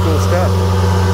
cool stuff.